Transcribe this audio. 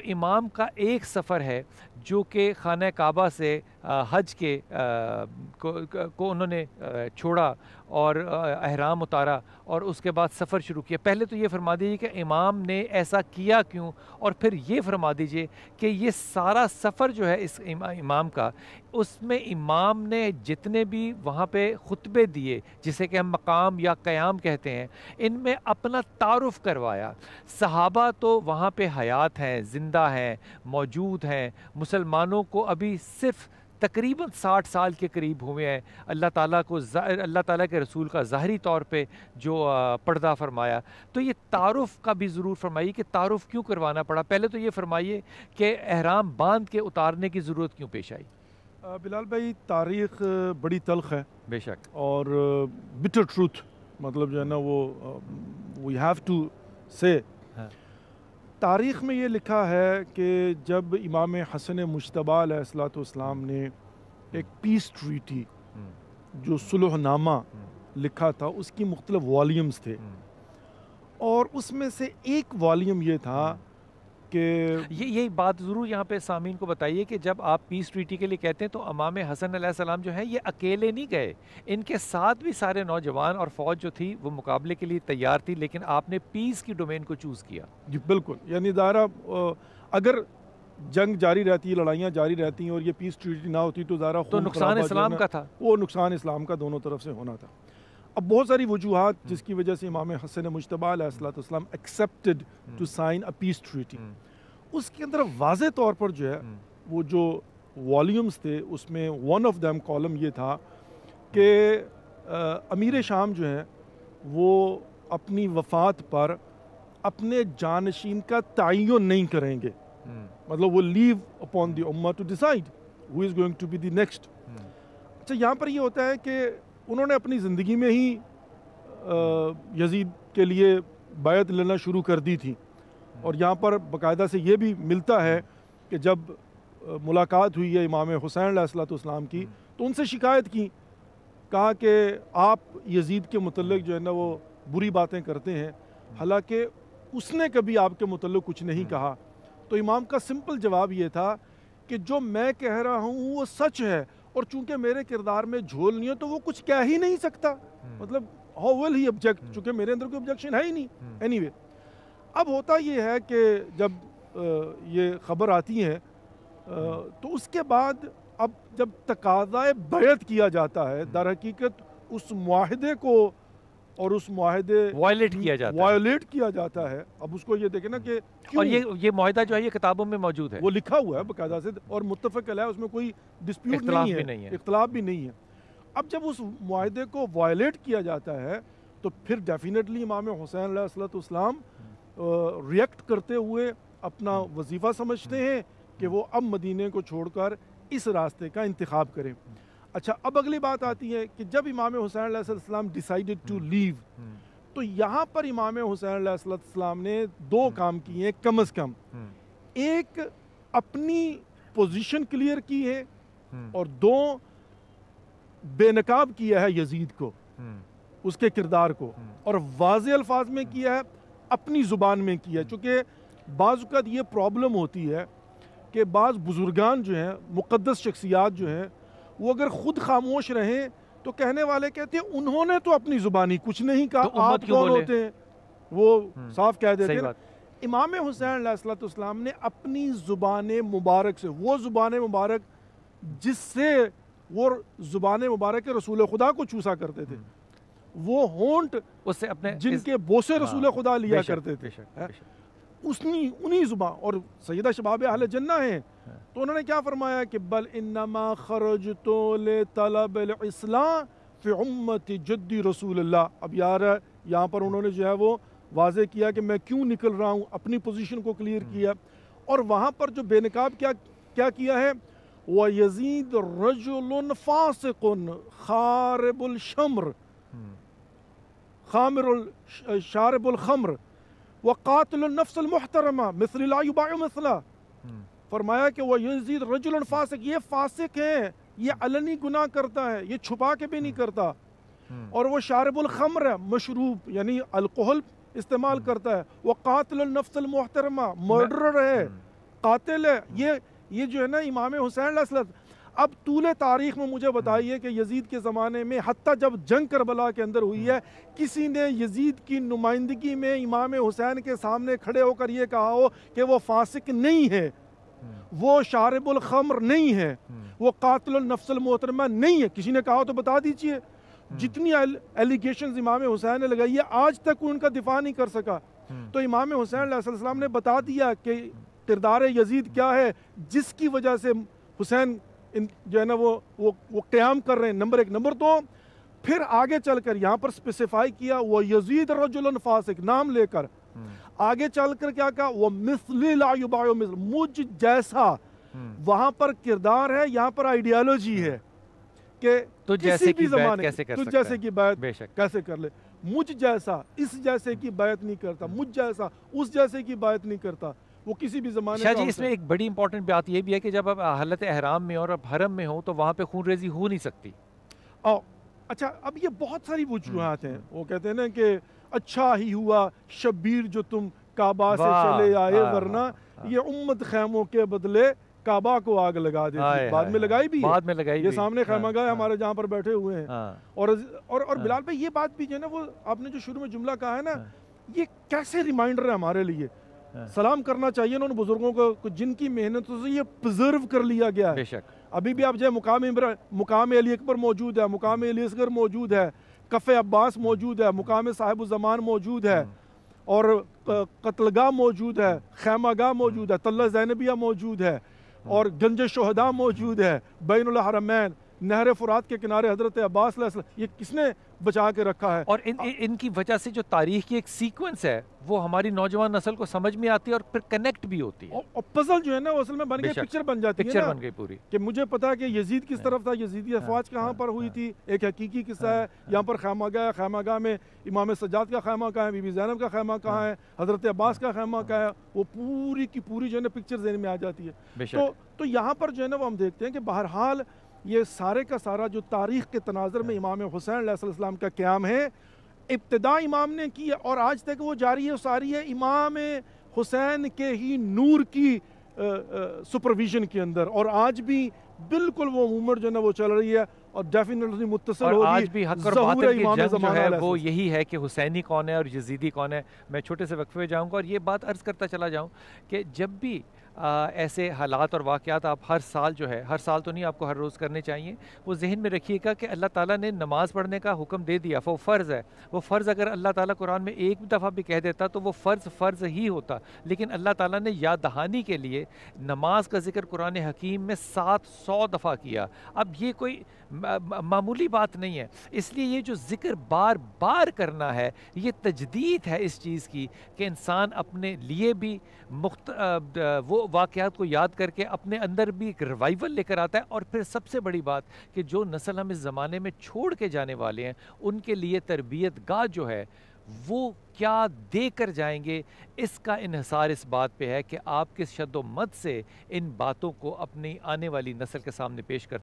امام کا ایک سفر ہے جو کہ خانہ کعبہ سے حج کے کو انہوں نے چھوڑا اور احرام اتارا اور اس کے بعد سفر شروع کیا۔ پہلے تو یہ فرما دیجیے کہ امام نے ایسا کیا کیوں؟ اور پھر یہ فرما دیجیے کہ یہ سارا سفر جو ہے اس امام کا، اس میں امام نے جتنے بھی وہاں پہ خطبے دیے، جسے کہ ہم مقام یا قیام کہتے ہیں، ان میں اپنا تعارف کروایا۔ صحابہ تو وہاں پہ حیات ہیں، زندہ ہیں، موجود ہیں، مسلمانوں کو ابھی صرف تقریباً ساٹھ سال کے قریب ہوئے ہیں۔ اللہ تعالیٰ کو اللہ تعالیٰ کے رسول کا ظاہری طور پہ جو پردہ فرمایا۔ تو یہ تعارف کا بھی ضرور فرمائیے کہ تعارف کیوں کروانا پڑا؟ پہلے تو یہ فرمائیے کہ احرام باندھ کے اتارنے کی ضرورت کیوں پیش آئی؟ بلال بھائی تاریخ بڑی تلخ ہے۔ بے شک۔ اور بٹر ٹروتھ مطلب جو ہے نا وہ وی ہیو ٹو سے تاریخ میں یہ لکھا ہے کہ جب امام حسن مشتبہ علیہ السلاۃ والسلام نے ایک پیس ٹریٹی جو صلح نامہ لکھا تھا اس کی مختلف والیومز تھے۔ اور اس میں سے ایک والیوم یہ تھا کہ یہ یہی بات ضرور یہاں پہ سامعین کو بتائیے کہ جب آپ پیس ٹریٹی کے لیے کہتے ہیں تو امام حسن علیہ السلام جو ہے یہ اکیلے نہیں گئے۔ ان کے ساتھ بھی سارے نوجوان اور فوج جو تھی وہ مقابلے کے لیے تیار تھی لیکن آپ نے پیس کی ڈومین کو چوز کیا۔ جی بالکل۔ یعنی دائرہ اگر جنگ جاری رہتی ہے لڑائیاں جاری رہتی ہیں اور یہ پیس ٹریٹی نہ ہوتی تو ظاہرہ تو نقصان اسلام کا تھا۔ وہ نقصان اسلام کا دونوں طرف سے ہونا تھا۔ اب بہت ساری وجوہات جس کی وجہ سے امام حسن مشتبہ علیہ السلام accepted to sign a peace treaty اس کے اندر واضح طور پر جو ہے وہ جو والیومز تھے اس میں ون آف دیم کالم یہ تھا کہ امیر شام جو ہیں وہ اپنی وفات پر اپنے جانشین کا تعین نہیں کریں گے۔ مطلب وہ لیو اپون دی اما to decide who is going to be the next اچھا یہاں پر یہ ہوتا ہے کہ انہوں نے اپنی زندگی میں ہی یزید کے لیے بیعت لینا شروع کر دی تھی۔ اور یہاں پر باقاعدہ سے یہ بھی ملتا ہے کہ جب ملاقات ہوئی ہے امام حسین علیہ السلۃ والسلام کی، تو ان سے شکایت کی، کہا کہ آپ یزید کے متعلق جو ہے نا وہ بری باتیں کرتے ہیں۔ حالانکہ اس نے کبھی آپ کے متعلق کچھ نہیں کہا۔ تو امام کا سمپل جواب یہ تھا کہ جو میں کہہ رہا ہوں وہ سچ ہے۔ اور چونکہ میرے کردار میں جھول نہیں ہے تو وہ کچھ کہہ ہی نہیں سکتا۔ مطلب ہاؤ ول ہی آبجیکٹ چونکہ میرے اندر کوئی آبجیکشن ہے ہی نہیں۔ اینی وے اب ہوتا یہ ہے کہ جب یہ خبر آتی ہے تو اس کے بعد اب جب تقاضۂ بیعت کیا جاتا ہے در حقیقت اس معاہدے کو اور اس معاہدے وائلیٹ کیا جاتا وائلیٹ کیا جاتا ہے۔ اب اس کو یہ دیکھیں نا کہ اور یہ یہ معاہدہ جو ہے یہ کتابوں میں موجود ہے۔ وہ لکھا ہوا ہے باقاعدہ سے اور متفق علیہ اس میں کوئی ڈسپیوٹ نہیں ہے۔ اختلاف بھی نہیں ہے۔ اب جب اس معاہدے کو وائلیٹ کیا جاتا ہے تو پھر ڈیفینیٹلی امام حسین علیہ السلۃ والسلام ریئیکٹ کرتے ہوئے اپنا وظیفہ سمجھتے ہیں کہ وہ اب مدینے کو چھوڑ کر اس راستے کا انتخاب کریں۔ اچھا اب اگلی بات آتی ہے کہ جب امام حسین علیہ السلام ڈیسائیڈڈ ٹو لیو تو یہاں پر امام حسین علیہ السلام نے دو کام کیے ہیں، کم از کم۔ ایک اپنی پوزیشن کلیئر کی ہے اور دو بے نقاب کیا ہے یزید کو، اس کے کردار کو۔ اور واضح الفاظ میں کیا ہے، اپنی زبان میں کیا ہے۔ چونکہ بعض اوقات یہ پرابلم ہوتی ہے کہ بعض بزرگان جو ہیں، مقدس شخصیات جو ہیں وہ اگر خود خاموش رہیں تو کہنے والے کہتے ہیں انہوں نے تو اپنی زبانی کچھ نہیں کہا آپ کون ہوتے ہیں؟ وہ صاف کہہ دیتے ہیں۔ امام حسین علیہ السلام نے اپنی زبان مبارک سے وہ زبان مبارک جس سے وہ زبان مبارک رسول خدا کو چوسا کرتے تھے۔ وہ ہونٹ اس سے اپنے جن کے بوسے رسول خدا لیا کرتے تھے۔ انہی زبان اور سیدہ شباب اہل جنہ ہیں۔ ہاں۔ تو انہوں نے کیا فرمایا کہ بل انما خرجتو لطلب الاسلام فی امت جدی رسول اللہ۔ اب یار یہاں پر انہوں نے جو ہے وہ واضح کیا کہ میں کیوں نکل رہا ہوں اپنی پوزیشن کو کلیئر کیا۔ اور وہاں پر جو بے نقاب کیا کیا کیا ہے؟ وَيَزِيدُ رَجُلٌ فَاسِقٌ خَارِبُ الشَّمْرِ۔ خامر شارب الخمر۔ وقاتل النفس المحترمہ مثل لا یباع مثلا فرمایا کہ وہ یزید رجل فاسق یہ فاسق ہے یہ علنی گناہ کرتا ہے یہ چھپا کے بھی نہیں کرتا۔ اور وہ شارب الخمر ہے مشروب یعنی الکحل استعمال کرتا ہے۔ وہ قاتل النفس المحترمہ مرڈرر ہے قاتل ہے۔ یہ یہ جو ہے نا امام حسین علیہ السلام اب طول تاریخ میں مجھے بتائیے کہ یزید کے زمانے میں حتیٰ جب جنگ کربلا کے اندر ہوئی ہے کسی نے یزید کی نمائندگی میں امام حسین کے سامنے کھڑے ہو کر یہ کہا ہو کہ وہ فاسق نہیں ہے۔ وہ شارب الخمر نہیں ہے، وہ قاتل النفس المحترمہ نہیں ہے۔ کسی نے کہا تو بتا دیجیے۔ جتنی ایلیگیشنز امام حسین نے لگائی ہے، آج تک ان کا دفاع نہیں کر سکا۔ تو امام حسین علیہ السلام نے بتا دیا کہ کردار یزید کیا ہے، جس کی وجہ سے حسین جو ہے نا وہ وہ قیام کر رہے ہیں۔ نمبر ایک. نمبر دو، پھر آگے چل کر یہاں پر سپیسیفائی کیا، وہ یزید رجل فاسق، نام لے کر آگے چل کر کیا کہا؟ وہ مثلی لا یبایو مثل مجھ جیسا وہاں پر کردار ہے یہاں پر آئیڈیالوجی ہے کہ تو جیسے کی بیعت کیسے کر سکتا ہے؟ تو جیسے کی بیعت کیسے کر لے؟ مجھ جیسا اس جیسے کی بیعت نہیں کرتا مجھ جیسا اس جیسے کی بیعت نہیں کرتا۔ وہ کسی بھی زمانے شاہ جی اس میں ایک بڑی امپورٹنٹ بات یہ بھی ہے کہ جب آپ حالت احرام میں اور اب حرم میں ہوں تو وہاں پہ خون ریزی ہو نہیں سکتی۔ اچھا اب یہ بہت ساری وجوہات ہیں۔ وہ کہتے ہیں نا کہ اچھا ہی ہوا شبیر جو تم کعبہ سے چلے آئے ورنہ یہ امت خیموں کے بدلے کعبہ کو آگ لگا دیتی۔ بعد میں لگائی بھی بعد میں لگائی یہ سامنے خیمہ گاہ ہمارے جہاں پر بیٹھے ہوئے ہیں۔ اور اور بلال بھائی یہ بات بھی جو ہے نا وہ آپ نے جو شروع میں جملہ کہا ہے نا یہ کیسے ریمائنڈر ہے ہمارے لیے؟ سلام کرنا چاہیے نا ان بزرگوں کو جن کی محنتوں سے یہ پرزرو کر لیا گیا ہے۔ ابھی بھی آپ جو ہے مقام مقام علی اکبر موجود ہے مقام علی اصغر موجود ہے۔ کف عباس موجود ہے، مقام صاحب الزمان موجود ہے، اور قتلگاہ موجود ہے خیمہ گاہ موجود ہے طلہ زینبیہ موجود ہے، اور گنج شہدہ موجود ہے، بین الحرمین۔ نہر فرات کے کنارے حضرت عباس علیہ السلام یہ کس نے بچا کے رکھا ہے؟ اور ان ان کی وجہ سے جو تاریخ کی ایک سیکوینس ہے وہ ہماری نوجوان نسل کو سمجھ میں آتی ہے اور پھر کنیکٹ بھی ہوتی ہے۔ اور پزل جو ہے نا اصل میں بن گئی پکچر بن جاتی ہے پکچر بن گئی پوری۔ کہ مجھے پتا ہے کہ یزید کس طرف تھا یزیدی افواج کہاں پر ہوئی تھی؟ ایک حقیقی قصہ ہے۔ یہاں پر خیمہ گاہ ہے۔ خیمہ گاہ میں امام سجاد کا خیمہ کہاں ہے بی بی زینب کا خیمہ کہاں ہے حضرت عباس کا خیمہ کہاں ہے وہ پوری کی پوری جو ہے نا پکچر ذہن میں آ جاتی ہے۔ تو یہاں پر جو ہے نا وہ ہم دیکھتے ہیں کہ بہرحال یہ سارے کا سارا جو تاریخ کے تناظر میں امام حسین علیہ السلام کا قیام ہے ابتدا امام نے کی اور آج تک وہ جاری ہے ساری ہے امام حسین کے ہی نور کی سپرویژن کے اندر اور آج بھی بالکل وہ مومنٹ جو ہے وہ چل رہی ہے اور ڈیفینیٹلی متصل ہوگی آج بھی حق اور باطل کی جنگ جو ہے وہ یہی ہے کہ حسینی کون ہے اور یزیدی کون ہے میں چھوٹے سے وقفے جاؤں گا اور یہ بات عرض کرتا چلا جاؤں کہ جب بھی ایسے حالات اور واقعات آپ ہر سال جو ہے، ہر سال تو نہیں آپ کو ہر روز کرنے چاہیے، وہ ذہن میں رکھیے گا کہ اللہ تعالیٰ نے نماز پڑھنے کا حکم دے دیا، وہ فرض ہے۔ وہ فرض اگر اللہ تعالیٰ قرآن میں ایک دفعہ بھی کہہ دیتا تو وہ فرض فرض ہی ہوتا۔ لیکن اللہ تعالیٰ نے یاد دہانی کے لیے نماز کا ذکر قرآن حکیم میں سات سو دفعہ کیا۔ اب یہ کوئی معمولی بات نہیں ہے۔ اس لیے یہ جو ذکر بار بار کرنا ہے، یہ تجدید ہے اس چیز کی کہ انسان اپنے لیے بھی مخت وہ واقعات کو یاد کر کے اپنے اندر بھی ایک ریوائول لے کر آتا ہے اور پھر سب سے بڑی بات کہ جو نسل ہم اس زمانے میں چھوڑ کے جانے والے ہیں، ان کے لیے تربیت گاہ جو ہے، وہ کیا دے کر جائیں گے؟ اس کا انحصار اس بات پہ ہے کہ آپ کس شد و مد سے ان باتوں کو اپنی آنے والی نسل کے سامنے پیش کرتے